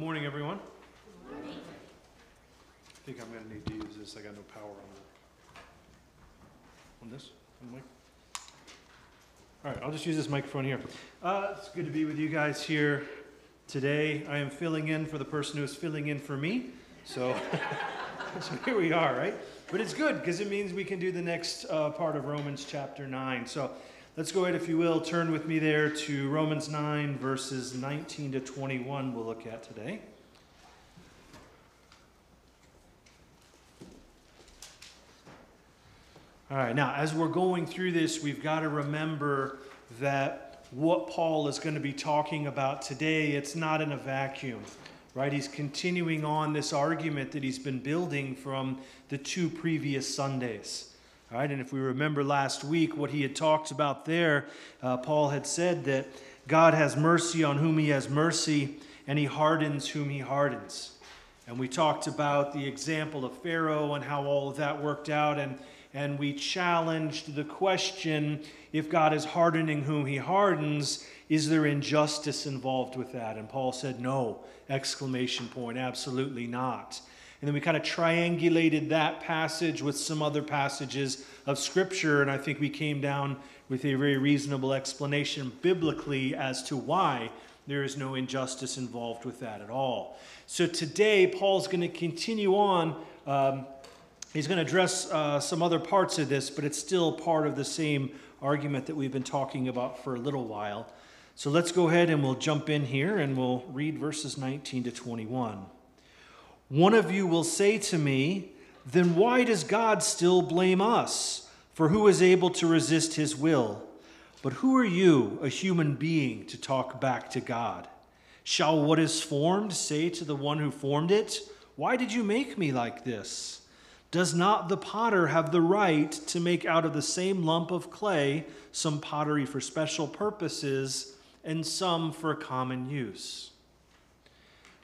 morning, everyone. I think I'm gonna need to use this, I got no power on on this, on the mic. All right, I'll just use this microphone here. Uh, it's good to be with you guys here today. I am filling in for the person who is filling in for me, so, so here we are, right? But it's good, because it means we can do the next uh, part of Romans chapter nine. So let's go ahead, if you will, turn with me there to Romans nine, verses nineteen to twenty-one we'll look at today. All right, now as we're going through this, we've got to remember that what Paul is going to be talking about today, it's not in a vacuum, right? He's continuing on this argument that he's been building from the two previous Sundays. All right, and if we remember last week what he had talked about there, uh, Paul had said that God has mercy on whom he has mercy, and he hardens whom he hardens. And we talked about the example of Pharaoh and how all of that worked out. And and we challenged the question if God is hardening whom he hardens, is there injustice involved with that? And Paul said, no, exclamation point, absolutely not. And then we kind of triangulated that passage with some other passages of Scripture, and I think we came down with a very reasonable explanation biblically as to why there is no injustice involved with that at all. So today, Paul's going to continue on um, He's going to address uh, some other parts of this, but it's still part of the same argument that we've been talking about for a little while. So let's go ahead and we'll jump in here and we'll read verses 19 to 21. One of you will say to me, Then why does God still blame us? For who is able to resist his will? But who are you, a human being, to talk back to God? Shall what is formed say to the one who formed it, Why did you make me like this? Does not the potter have the right to make out of the same lump of clay some pottery for special purposes and some for common use?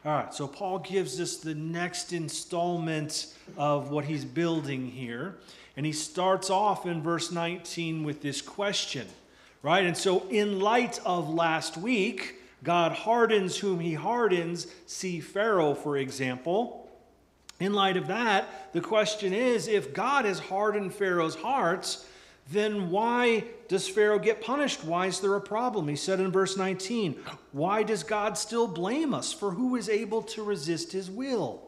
All right, so Paul gives us the next installment of what he's building here. And he starts off in verse 19 with this question, right? And so, in light of last week, God hardens whom he hardens. See Pharaoh, for example. In light of that, the question is if God has hardened Pharaoh's hearts, then why does Pharaoh get punished? Why is there a problem? He said in verse 19, Why does God still blame us? For who is able to resist his will?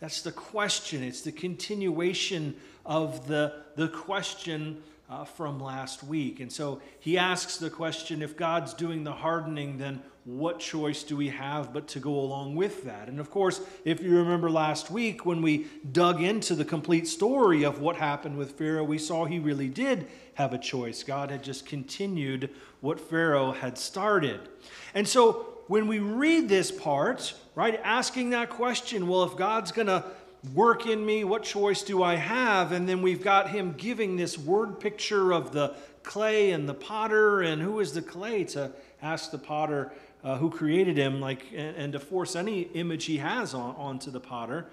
That's the question. It's the continuation of the, the question uh, from last week. And so he asks the question if God's doing the hardening, then what choice do we have but to go along with that? And of course, if you remember last week when we dug into the complete story of what happened with Pharaoh, we saw he really did have a choice. God had just continued what Pharaoh had started. And so when we read this part, right, asking that question, well, if God's going to work in me, what choice do I have? And then we've got him giving this word picture of the clay and the potter, and who is the clay to ask the potter uh, who created him, like, and, and, to force any image he has on, onto the potter,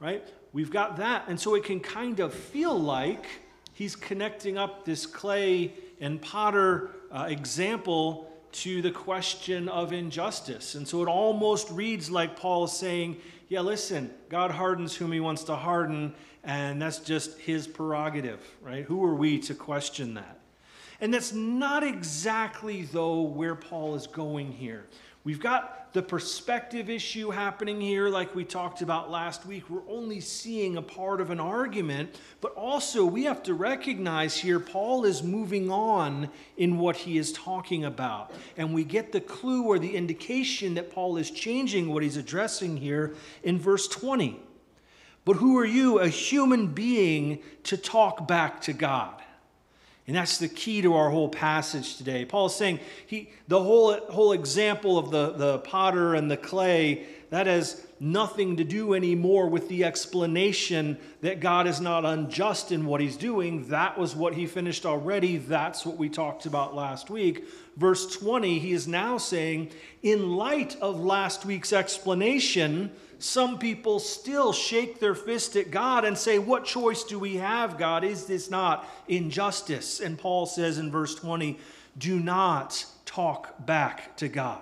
right? We've got that. And so it can kind of feel like he's connecting up this clay and potter uh, example to the question of injustice. And so it almost reads like Paul is saying, yeah, listen, God hardens whom he wants to harden, and that's just his prerogative, right? Who are we to question that? And that's not exactly, though, where Paul is going here. We've got the perspective issue happening here, like we talked about last week. We're only seeing a part of an argument, but also we have to recognize here Paul is moving on in what he is talking about. And we get the clue or the indication that Paul is changing what he's addressing here in verse 20. But who are you, a human being, to talk back to God? And that's the key to our whole passage today. Paul is saying he, the whole, whole example of the, the potter and the clay, that has nothing to do anymore with the explanation that God is not unjust in what he's doing. That was what he finished already. That's what we talked about last week. Verse 20, he is now saying, in light of last week's explanation, some people still shake their fist at God and say, What choice do we have, God? Is this not injustice? And Paul says in verse 20, Do not talk back to God.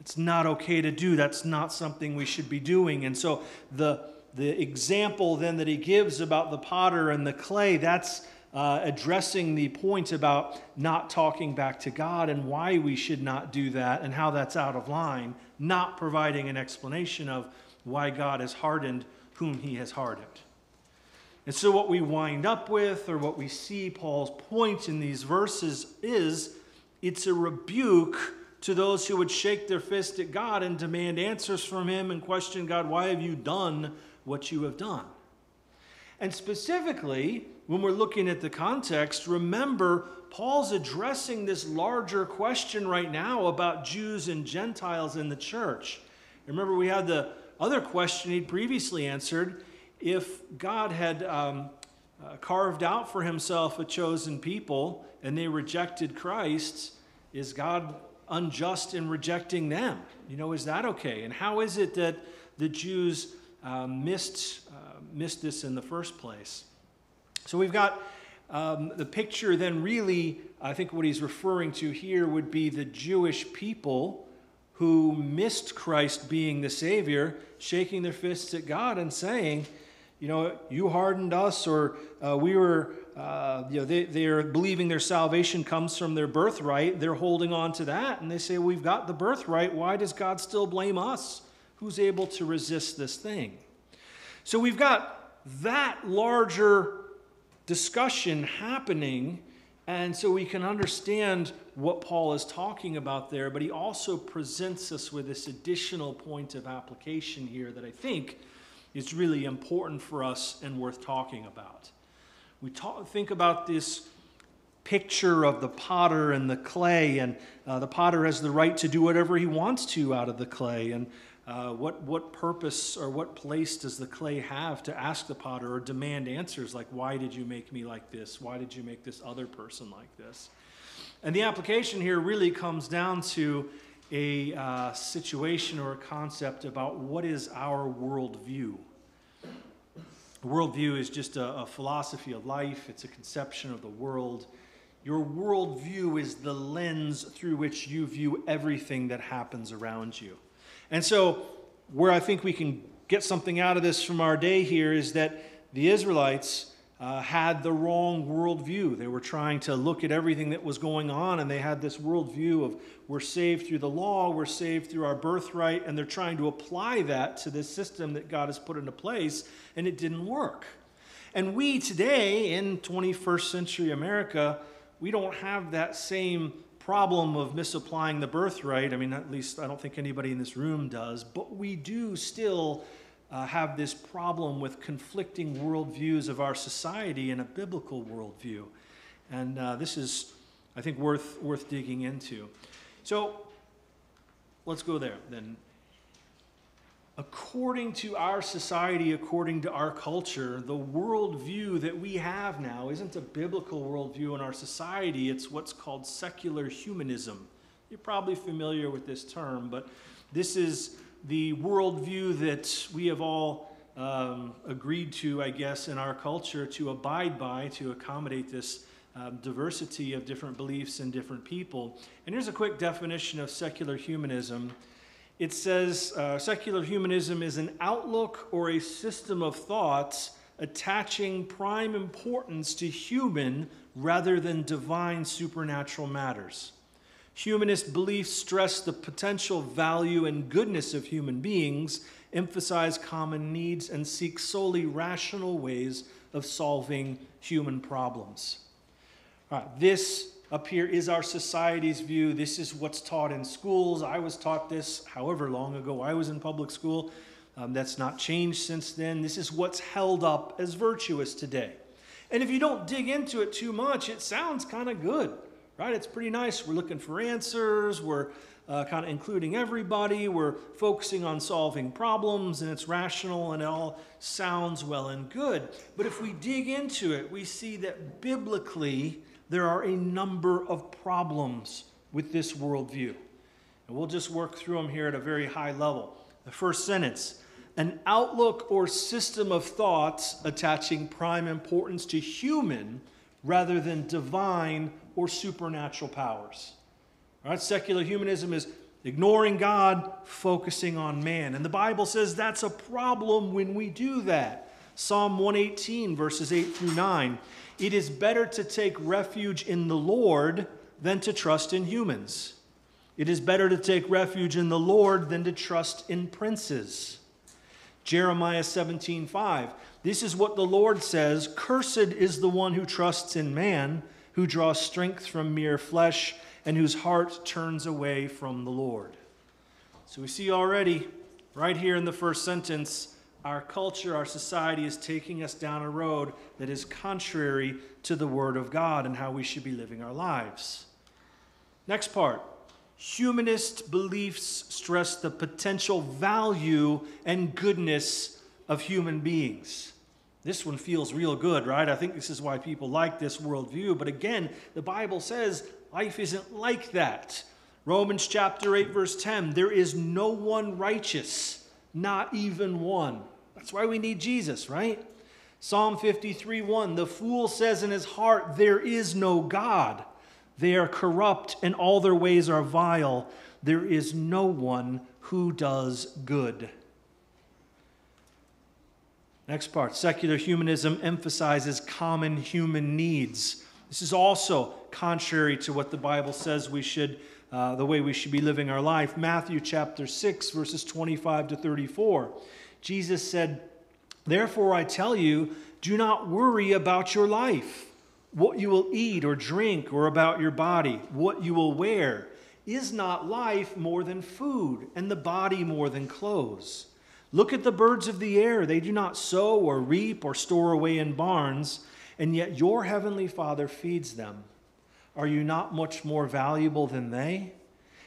It's not okay to do. That's not something we should be doing. And so the, the example then that he gives about the potter and the clay, that's uh, addressing the point about not talking back to God and why we should not do that and how that's out of line, not providing an explanation of why God has hardened whom he has hardened. And so, what we wind up with, or what we see Paul's point in these verses, is it's a rebuke to those who would shake their fist at God and demand answers from him and question God, why have you done what you have done? And specifically, when we're looking at the context, remember Paul's addressing this larger question right now about Jews and Gentiles in the church. Remember, we had the other question he'd previously answered. If God had um, uh, carved out for himself a chosen people and they rejected Christ, is God unjust in rejecting them? You know, is that okay? And how is it that the Jews um, missed, uh, missed this in the first place? So we've got um, the picture, then, really, I think what he's referring to here would be the Jewish people who missed Christ being the Savior, shaking their fists at God and saying, You know, you hardened us, or uh, we were, uh, you know, they, they're believing their salvation comes from their birthright. They're holding on to that, and they say, We've got the birthright. Why does God still blame us? Who's able to resist this thing? So we've got that larger discussion happening, and so we can understand what Paul is talking about there, but he also presents us with this additional point of application here that I think is really important for us and worth talking about. We talk, think about this picture of the potter and the clay, and uh, the potter has the right to do whatever he wants to out of the clay. And uh, what, what purpose or what place does the clay have to ask the potter or demand answers like, why did you make me like this? Why did you make this other person like this? And the application here really comes down to a uh, situation or a concept about what is our worldview. Worldview is just a, a philosophy of life, it's a conception of the world. Your worldview is the lens through which you view everything that happens around you. And so, where I think we can get something out of this from our day here is that the Israelites uh, had the wrong worldview. They were trying to look at everything that was going on, and they had this worldview of we're saved through the law, we're saved through our birthright, and they're trying to apply that to this system that God has put into place, and it didn't work. And we today, in 21st century America, we don't have that same problem of misapplying the birthright. I mean, at least I don't think anybody in this room does, but we do still uh, have this problem with conflicting worldviews of our society and a biblical worldview. And uh, this is, I think, worth, worth digging into. So let's go there then according to our society, according to our culture, the worldview that we have now isn't a biblical worldview in our society. It's what's called secular humanism. You're probably familiar with this term, but this is the worldview that we have all um, agreed to, I guess, in our culture to abide by to accommodate this um, diversity of different beliefs and different people. And here's a quick definition of secular humanism it says uh, secular humanism is an outlook or a system of thoughts attaching prime importance to human rather than divine supernatural matters. Humanist beliefs stress the potential value and goodness of human beings, emphasize common needs, and seek solely rational ways of solving human problems. Right, this up here is our society's view. This is what's taught in schools. I was taught this however long ago I was in public school. Um, that's not changed since then. This is what's held up as virtuous today. And if you don't dig into it too much, it sounds kind of good, right? It's pretty nice. We're looking for answers. We're uh, kind of including everybody. We're focusing on solving problems, and it's rational and it all sounds well and good. But if we dig into it, we see that biblically, there are a number of problems with this worldview. And we'll just work through them here at a very high level. The first sentence an outlook or system of thoughts attaching prime importance to human rather than divine or supernatural powers. All right, secular humanism is Ignoring God, focusing on man. And the Bible says that's a problem when we do that. Psalm 118, verses 8 through 9. It is better to take refuge in the Lord than to trust in humans. It is better to take refuge in the Lord than to trust in princes. Jeremiah 17, 5. This is what the Lord says Cursed is the one who trusts in man, who draws strength from mere flesh, and whose heart turns away from the Lord. So we see already, right here in the first sentence, our culture, our society is taking us down a road that is contrary to the Word of God and how we should be living our lives. Next part humanist beliefs stress the potential value and goodness of human beings. This one feels real good, right? I think this is why people like this worldview. But again, the Bible says life isn't like that. Romans chapter 8, verse 10 there is no one righteous, not even one. That's why we need Jesus, right? Psalm 53 1 The fool says in his heart, There is no God. They are corrupt, and all their ways are vile. There is no one who does good. Next part secular humanism emphasizes common human needs. This is also contrary to what the Bible says we should, uh, the way we should be living our life. Matthew chapter 6, verses 25 to 34. Jesus said, Therefore I tell you, do not worry about your life what you will eat or drink, or about your body, what you will wear. Is not life more than food, and the body more than clothes? Look at the birds of the air. They do not sow or reap or store away in barns, and yet your heavenly Father feeds them. Are you not much more valuable than they?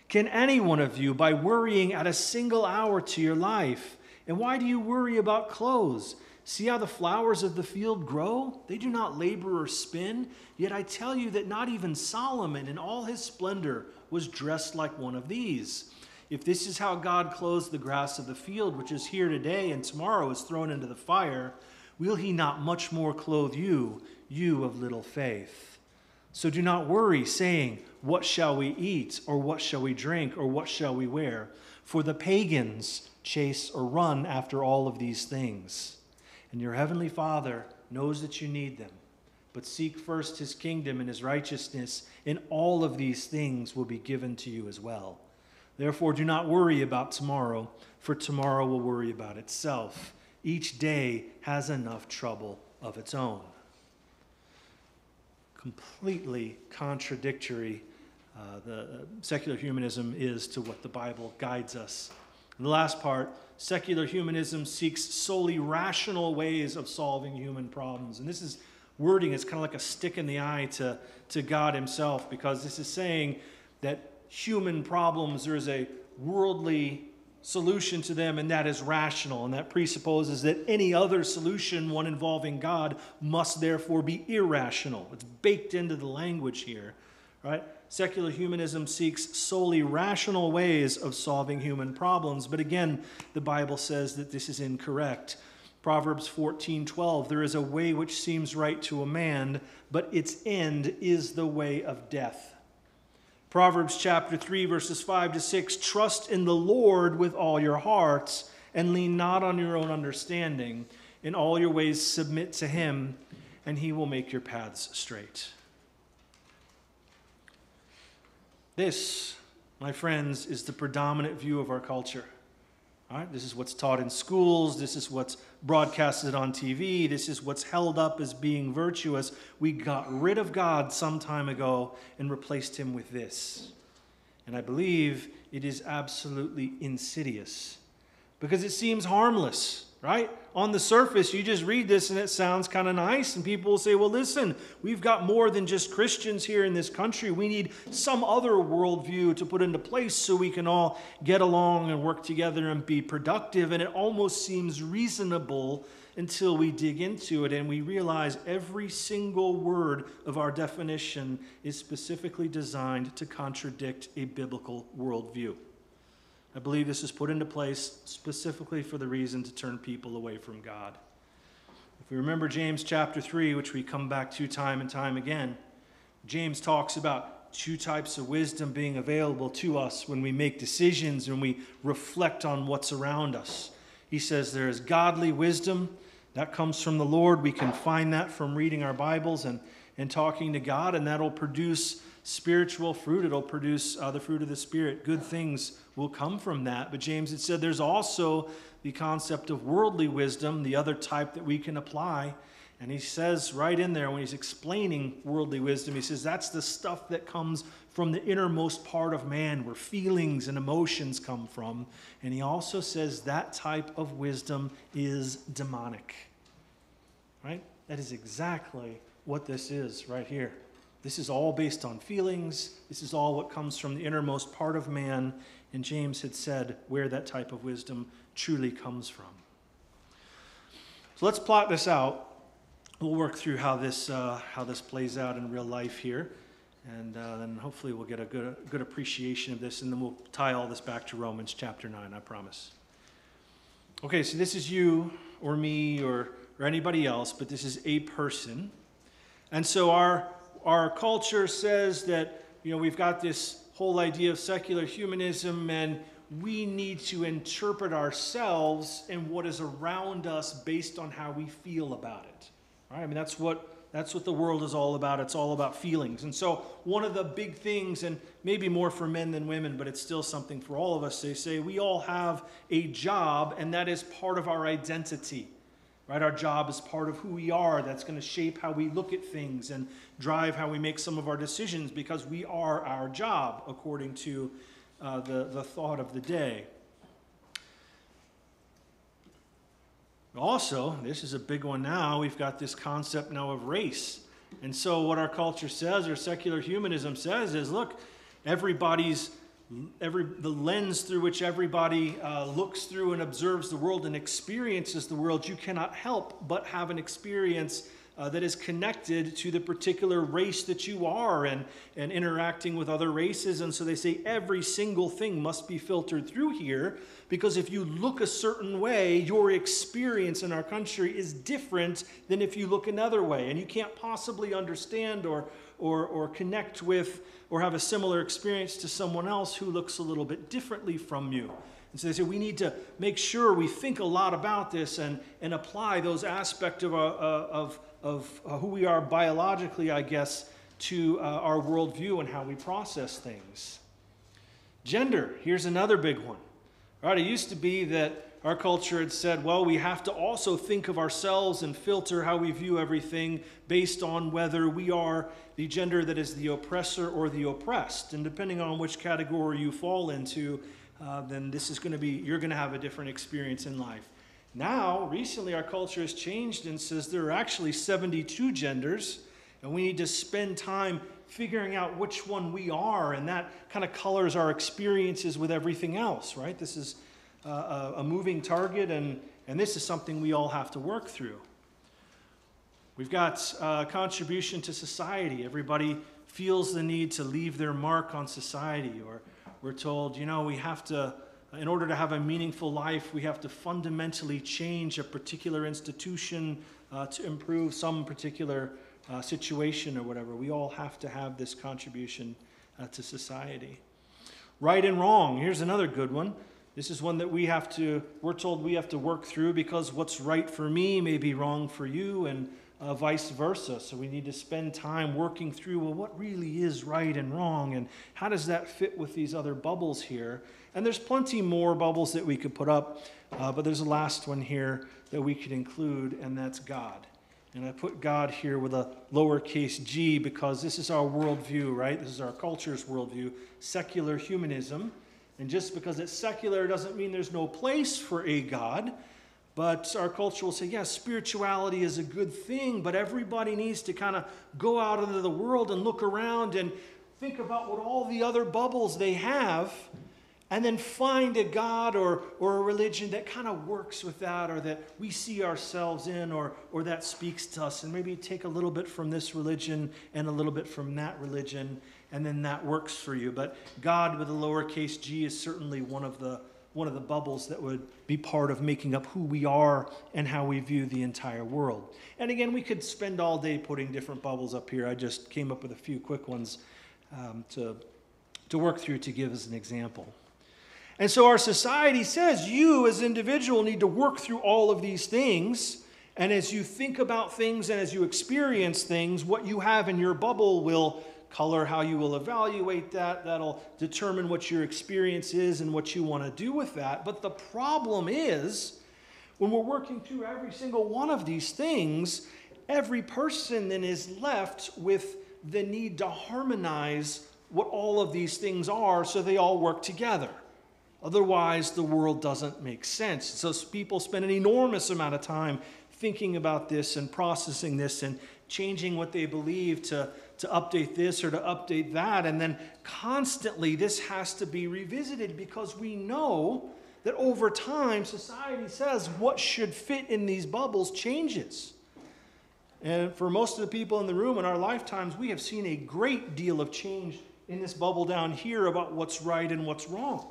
Can any one of you, by worrying, add a single hour to your life? And why do you worry about clothes? See how the flowers of the field grow? They do not labor or spin. Yet I tell you that not even Solomon in all his splendor was dressed like one of these. If this is how God clothes the grass of the field, which is here today and tomorrow is thrown into the fire, will he not much more clothe you, you of little faith? So do not worry, saying, What shall we eat, or what shall we drink, or what shall we wear? For the pagans chase or run after all of these things and your heavenly Father knows that you need them. But seek first his kingdom and his righteousness, and all of these things will be given to you as well. Therefore, do not worry about tomorrow, for tomorrow will worry about itself. Each day has enough trouble of its own. Completely contradictory, uh, the uh, secular humanism is to what the Bible guides us. And the last part secular humanism seeks solely rational ways of solving human problems. And this is wording is kind of like a stick in the eye to, to God Himself because this is saying that human problems, there is a worldly solution to them, and that is rational. And that presupposes that any other solution, one involving God, must therefore be irrational. It's baked into the language here, right? secular humanism seeks solely rational ways of solving human problems. But again, the Bible says that this is incorrect. Proverbs 14:12 There is a way which seems right to a man, but its end is the way of death. Proverbs chapter 3 verses 5 to 6 Trust in the Lord with all your hearts and lean not on your own understanding. In all your ways submit to him, and he will make your paths straight. This, my friends, is the predominant view of our culture. All right? This is what's taught in schools. This is what's broadcasted on TV. This is what's held up as being virtuous. We got rid of God some time ago and replaced him with this. And I believe it is absolutely insidious because it seems harmless right? On the surface, you just read this and it sounds kind of nice, and people will say, well, listen, we've got more than just Christians here in this country. We need some other worldview to put into place so we can all get along and work together and be productive. And it almost seems reasonable until we dig into it and we realize every single word of our definition is specifically designed to contradict a biblical worldview. I believe this is put into place specifically for the reason to turn people away from God. If we remember James chapter 3, which we come back to time and time again, James talks about two types of wisdom being available to us when we make decisions and we reflect on what's around us. He says there is godly wisdom that comes from the Lord. We can find that from reading our Bibles and, and talking to God, and that'll produce spiritual fruit. It'll produce uh, the fruit of the Spirit. Good things will come from that. But James had said there's also the concept of worldly wisdom, the other type that we can apply. And he says right in there when he's explaining worldly wisdom, he says that's the stuff that comes from the innermost part of man, where feelings and emotions come from. And he also says that type of wisdom is demonic. Right? That is exactly what this is right here. This is all based on feelings. This is all what comes from the innermost part of man. And James had said where that type of wisdom truly comes from. So let's plot this out we'll work through how this, uh, how this plays out in real life here. And uh, then hopefully we'll get a good, good appreciation of this, and then we'll tie all this back to Romans chapter 9, I promise. Okay, so this is you or me or, or anybody else, but this is a person. And so our, our culture says that, you know, we've got this whole idea of secular humanism, and we need to interpret ourselves and what is around us based on how we feel about it. Right? I mean, that's what that's what the world is all about. It's all about feelings. And so, one of the big things, and maybe more for men than women, but it's still something for all of us, they say we all have a job, and that is part of our identity. Right? Our job is part of who we are. That's going to shape how we look at things and drive how we make some of our decisions because we are our job, according to uh, the, the thought of the day. Also, this is a big one now, we've got this concept now of race. And so, what our culture says, or secular humanism says, is look, everybody's every the lens through which everybody uh, looks through and observes the world and experiences the world you cannot help but have an experience uh, that is connected to the particular race that you are and, and interacting with other races. And so they say every single thing must be filtered through here because if you look a certain way, your experience in our country is different than if you look another way. And you can't possibly understand or, or, or connect with or have a similar experience to someone else who looks a little bit differently from you. And so they say we need to make sure we think a lot about this and, and apply those aspects of, uh, of, of uh, who we are biologically, I guess, to uh, our worldview and how we process things. Gender, here's another big one. Right, it used to be that our culture had said, well, we have to also think of ourselves and filter how we view everything based on whether we are the gender that is the oppressor or the oppressed. And depending on which category you fall into, uh, then this is going to be, you're going to have a different experience in life. Now, recently, our culture has changed and says there are actually 72 genders, and we need to spend time figuring out which one we are, and that kind of colors our experiences with everything else, right? This is uh, a moving target, and, and this is something we all have to work through. We've got uh, contribution to society. Everybody feels the need to leave their mark on society, or we're told, you know, we have to in order to have a meaningful life, we have to fundamentally change a particular institution uh, to improve some particular uh, situation or whatever. We all have to have this contribution uh, to society. Right and wrong. Here's another good one. This is one that we have to, we're told we have to work through because what's right for me may be wrong for you, and uh, vice versa. So we need to spend time working through well, what really is right and wrong, and how does that fit with these other bubbles here? And there's plenty more bubbles that we could put up, uh, but there's a last one here that we could include, and that's God. And I put God here with a lowercase g because this is our worldview, right? This is our culture's worldview, secular humanism. And just because it's secular doesn't mean there's no place for a God. But our culture will say, yes, spirituality is a good thing, but everybody needs to kind of go out into the world and look around and think about what all the other bubbles they have and then find a God or, or a religion that kind of works with that or that we see ourselves in or, or that speaks to us. And maybe take a little bit from this religion and a little bit from that religion, and then that works for you. But God with a lowercase g is certainly one of the one of the bubbles that would be part of making up who we are and how we view the entire world. And again, we could spend all day putting different bubbles up here. I just came up with a few quick ones um, to, to work through to give as an example. And so our society says you, as an individual, need to work through all of these things. And as you think about things and as you experience things, what you have in your bubble will color how you will evaluate that. That'll determine what your experience is and what you want to do with that. But the problem is, when we're working through every single one of these things, every person then is left with the need to harmonize what all of these things are so they all work together. Otherwise, the world doesn't make sense. So people spend an enormous amount of time thinking about this and processing this and changing what they believe to, to update this or to update that. And then constantly, this has to be revisited because we know that over time, society says what should fit in these bubbles changes. And for most of the people in the room in our lifetimes, we have seen a great deal of change in this bubble down here about what's right and what's wrong.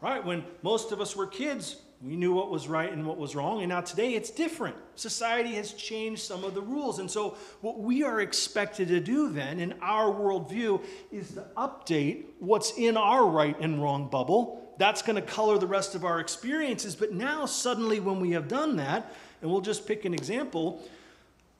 Right? When most of us were kids, we knew what was right and what was wrong. And now today it's different. Society has changed some of the rules. And so, what we are expected to do then in our worldview is to update what's in our right and wrong bubble. That's going to color the rest of our experiences. But now, suddenly, when we have done that, and we'll just pick an example,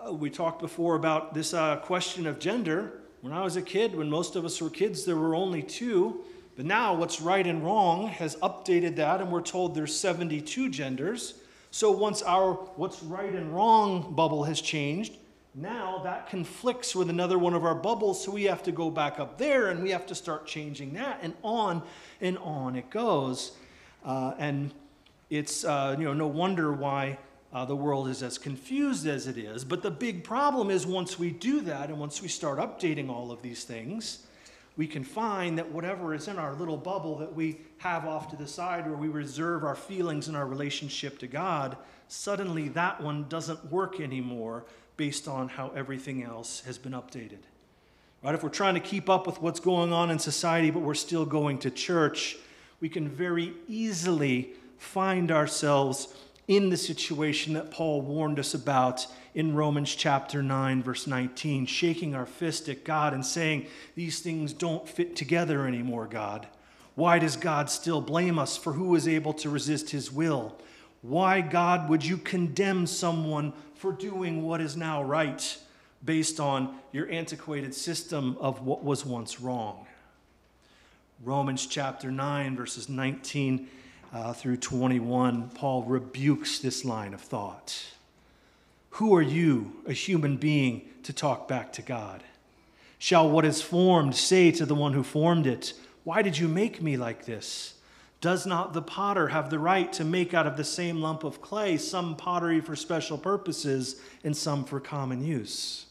uh, we talked before about this uh, question of gender. When I was a kid, when most of us were kids, there were only two. But now what's right and wrong has updated that, and we're told there's 72 genders. So once our what's right and wrong bubble has changed, now that conflicts with another one of our bubbles, so we have to go back up there and we have to start changing that, and on and on it goes. Uh, and it's uh, you know no wonder why uh, the world is as confused as it is. But the big problem is once we do that, and once we start updating all of these things, we can find that whatever is in our little bubble that we have off to the side where we reserve our feelings and our relationship to God, suddenly that one doesn't work anymore based on how everything else has been updated. Right? If we're trying to keep up with what's going on in society, but we're still going to church, we can very easily find ourselves in the situation that Paul warned us about in Romans chapter 9, verse 19, shaking our fist at God and saying, These things don't fit together anymore, God. Why does God still blame us for who is able to resist his will? Why, God, would you condemn someone for doing what is now right based on your antiquated system of what was once wrong? Romans chapter 9, verses 19 uh, through 21, Paul rebukes this line of thought. Who are you, a human being, to talk back to God? Shall what is formed say to the one who formed it, Why did you make me like this? Does not the potter have the right to make out of the same lump of clay some pottery for special purposes and some for common use?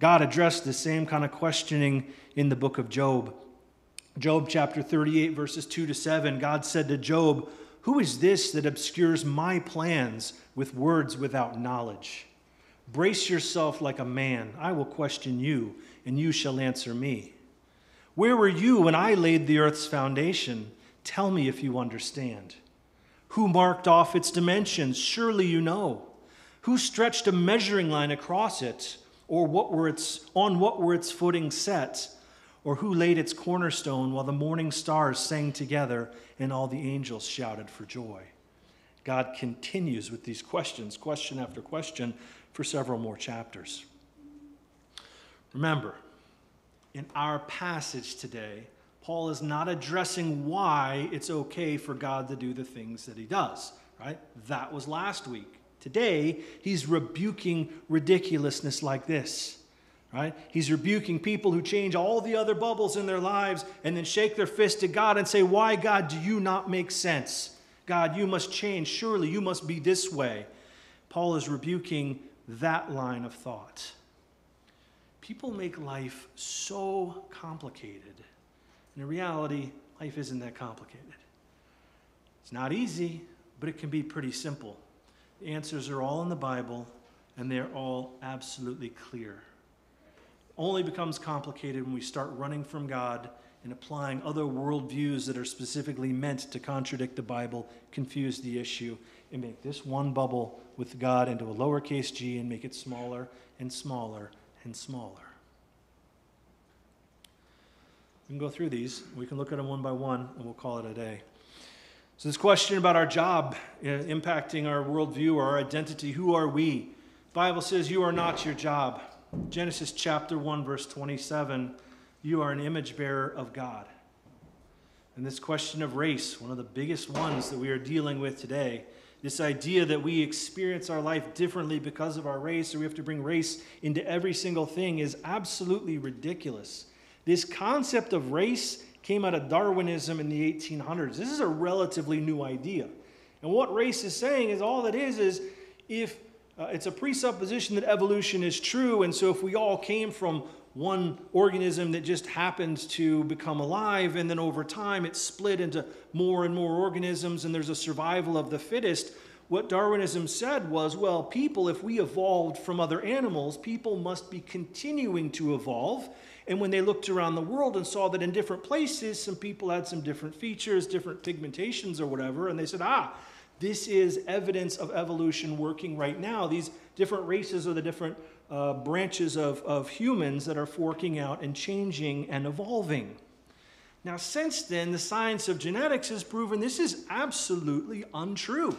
God addressed the same kind of questioning in the book of Job. Job chapter 38, verses 2 to 7, God said to Job, Who is this that obscures my plans with words without knowledge? Brace yourself like a man. I will question you, and you shall answer me. Where were you when I laid the earth's foundation? Tell me if you understand. Who marked off its dimensions? Surely you know. Who stretched a measuring line across it, or what were its, on what were its footing set? Or who laid its cornerstone while the morning stars sang together and all the angels shouted for joy? God continues with these questions, question after question, for several more chapters. Remember, in our passage today, Paul is not addressing why it's okay for God to do the things that he does, right? That was last week. Today, he's rebuking ridiculousness like this right? He's rebuking people who change all the other bubbles in their lives and then shake their fist at God and say, Why, God, do you not make sense? God, you must change. Surely you must be this way. Paul is rebuking that line of thought. People make life so complicated. And in reality, life isn't that complicated. It's not easy, but it can be pretty simple. The answers are all in the Bible, and they're all absolutely clear only becomes complicated when we start running from God and applying other worldviews that are specifically meant to contradict the Bible, confuse the issue, and make this one bubble with God into a lowercase g and make it smaller and smaller and smaller. We can go through these. We can look at them one by one, and we'll call it a day. So, this question about our job uh, impacting our worldview or our identity who are we? The Bible says, You are not your job. Genesis chapter 1, verse 27 You are an image bearer of God. And this question of race, one of the biggest ones that we are dealing with today, this idea that we experience our life differently because of our race, or we have to bring race into every single thing, is absolutely ridiculous. This concept of race came out of Darwinism in the 1800s. This is a relatively new idea. And what race is saying is all it is is if uh, it's a presupposition that evolution is true, and so if we all came from one organism that just happens to become alive, and then over time it's split into more and more organisms, and there's a survival of the fittest. What Darwinism said was well, people, if we evolved from other animals, people must be continuing to evolve. And when they looked around the world and saw that in different places, some people had some different features, different pigmentations, or whatever, and they said, ah, this is evidence of evolution working right now. These different races are the different uh, branches of, of humans that are forking out and changing and evolving. Now, since then, the science of genetics has proven this is absolutely untrue.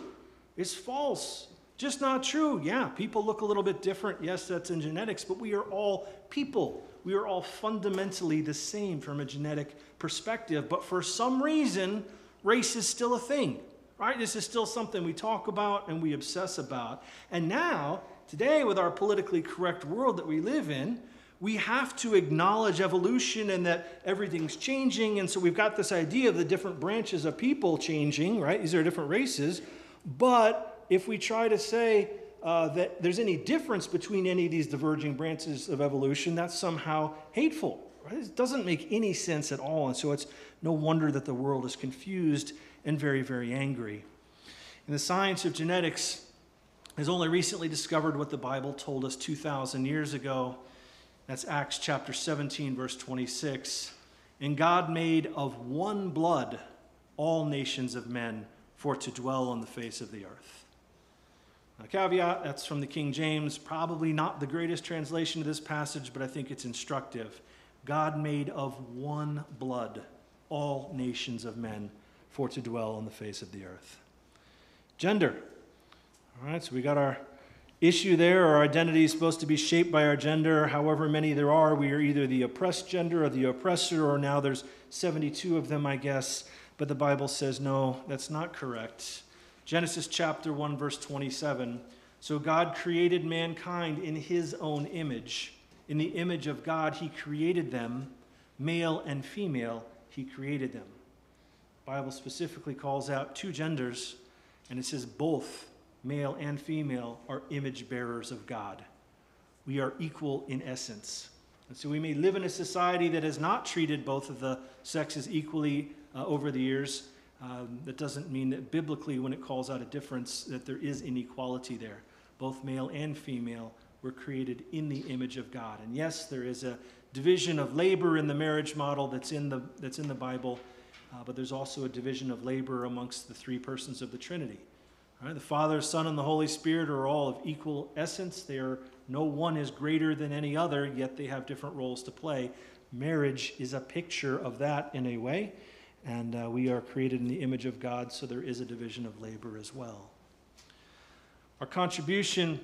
It's false. Just not true. Yeah, people look a little bit different. Yes, that's in genetics, but we are all people. We are all fundamentally the same from a genetic perspective. But for some reason, race is still a thing, right? This is still something we talk about and we obsess about. And now, Today, with our politically correct world that we live in, we have to acknowledge evolution and that everything's changing. And so we've got this idea of the different branches of people changing, right? These are different races. But if we try to say uh, that there's any difference between any of these diverging branches of evolution, that's somehow hateful. Right? It doesn't make any sense at all. And so it's no wonder that the world is confused and very, very angry. In the science of genetics, has only recently discovered what the Bible told us 2,000 years ago. That's Acts chapter 17, verse 26. And God made of one blood all nations of men for to dwell on the face of the earth. A caveat, that's from the King James, probably not the greatest translation of this passage, but I think it's instructive. God made of one blood all nations of men for to dwell on the face of the earth. Gender. All right, so we got our issue there. Our identity is supposed to be shaped by our gender, however many there are. We are either the oppressed gender or the oppressor, or now there's 72 of them, I guess. But the Bible says, no, that's not correct. Genesis chapter 1, verse 27. So God created mankind in his own image. In the image of God, he created them, male and female, he created them. Bible specifically calls out two genders, and it says both male and female, are image bearers of God. We are equal in essence. And so we may live in a society that has not treated both of the sexes equally uh, over the years. Um, that doesn't mean that biblically, when it calls out a difference, that there is inequality there. Both male and female were created in the image of God. And yes, there is a division of labor in the marriage model that's in the, that's in the Bible, uh, but there's also a division of labor amongst the three persons of the Trinity. Right? The Father, Son, and the Holy Spirit are all of equal essence. They are no one is greater than any other, yet they have different roles to play. Marriage is a picture of that in a way, and uh, we are created in the image of God, so there is a division of labor as well. Our contribution,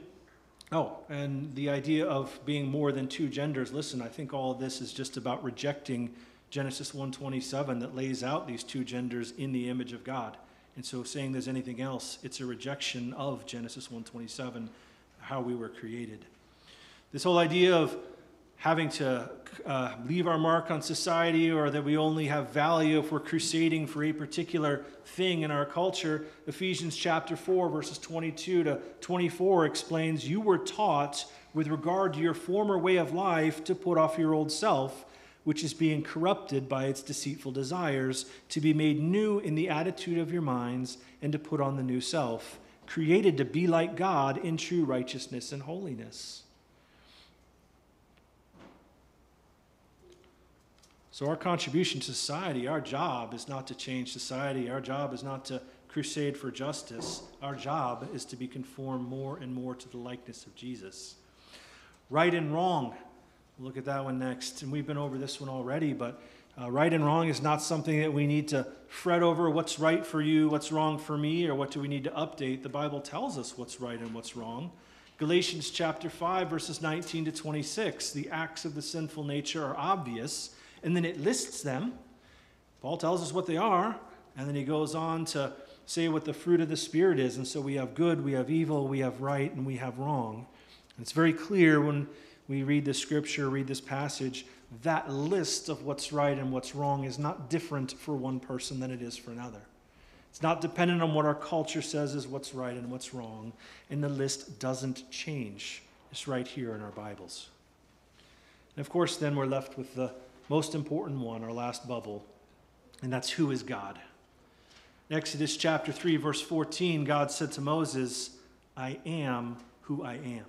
oh, and the idea of being more than two genders. Listen, I think all of this is just about rejecting Genesis 1:27 that lays out these two genders in the image of God. And so saying there's anything else, it's a rejection of Genesis 1:27, how we were created. This whole idea of having to uh, leave our mark on society or that we only have value if we're crusading for a particular thing in our culture, Ephesians chapter 4, verses 22 to 24 explains you were taught with regard to your former way of life to put off your old self which is being corrupted by its deceitful desires, to be made new in the attitude of your minds, and to put on the new self, created to be like God in true righteousness and holiness. So, our contribution to society, our job is not to change society. Our job is not to crusade for justice. Our job is to be conformed more and more to the likeness of Jesus. Right and wrong We'll look at that one next. And we've been over this one already, but Uh, right and wrong is not something that we need to fret over what's right for you, what's wrong for me, or what do we need to update. The Bible tells us what's right and what's wrong. Galatians chapter 5, verses 19 to 26. The acts of the sinful nature are obvious, and then it lists them. Paul tells us what they are, and then he goes on to say what the fruit of the Spirit is. And so we have good, we have evil, we have right, and we have wrong. And it's very clear when we read the scripture, read this passage, that list of what's right and what's wrong is not different for one person than it is for another. It's not dependent on what our culture says is what's right and what's wrong, and the list doesn't change. It's right here in our Bibles. And of course, then we're left with the most important one, our last bubble, and that's who is God. In Exodus chapter 3, verse 14, God said to Moses, I am who I am.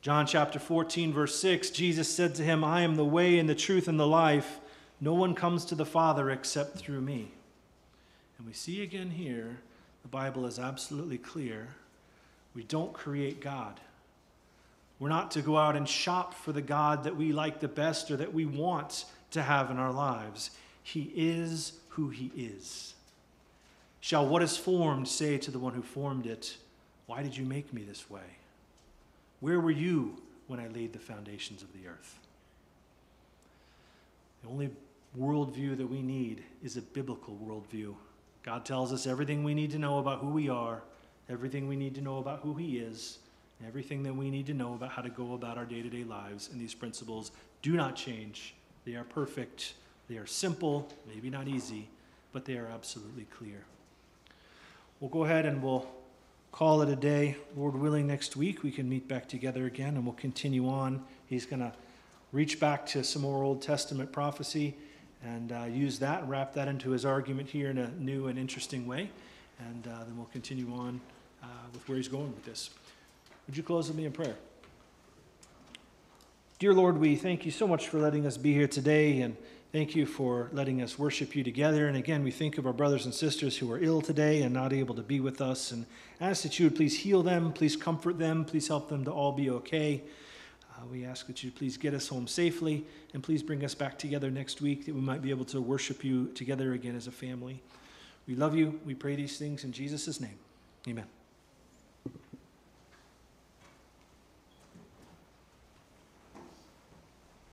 John chapter 14, verse 6, Jesus said to him, I am the way and the truth and the life. No one comes to the Father except through me. And we see again here, the Bible is absolutely clear. We don't create God. We're not to go out and shop for the God that we like the best or that we want to have in our lives. He is who He is. Shall what is formed say to the one who formed it, Why did you make me this way? Where were you when I laid the foundations of the earth? The only worldview that we need is a biblical worldview. God tells us everything we need to know about who we are, everything we need to know about who He is, everything that we need to know about how to go about our day to day lives. And these principles do not change. They are perfect, they are simple, maybe not easy, but they are absolutely clear. We'll go ahead and we'll call it a day. Lord willing, next week we can meet back together again and we'll continue on. He's going to reach back to some more Old Testament prophecy and uh, use that and wrap that into his argument here in a new and interesting way. And uh, then we'll continue on uh, with where he's going with this. Would you close with me in prayer? Dear Lord, we thank you so much for letting us be here today and thank you for letting us worship you together. And again, we think of our brothers and sisters who are ill today and not able to be with us and ask that you would please heal them, please comfort them, please help them to all be okay. Uh, we ask that you please get us home safely and please bring us back together next week that we might be able to worship you together again as a family. We love you. We pray these things in Jesus' name. Amen.